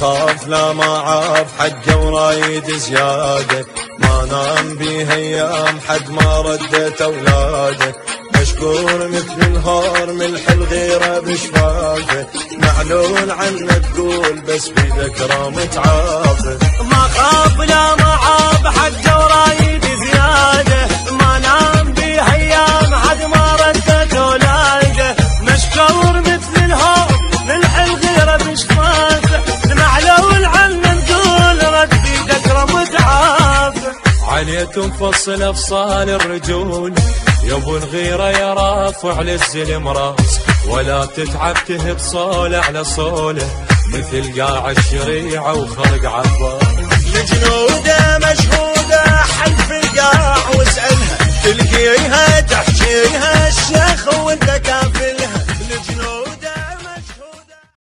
خاف لا ما عاب حقه ورايد زيادة. ما نام بيه أيام حد ما ردت أولاده. مشكور مثل الهار ملح الغيرة بشفافة. معلول عنك تقول بس بيدك رامت عافه ما خاف لا عليه تنفصل أفصال الرجول. يا ابو الغيرة يا رافع للزلم راس. ولا تتعب تهب صوله على صوله. مثل قاع الشريعة وخرق عباس الجنودة مشهودة حلف القاع واسألها. تلقيها الشيء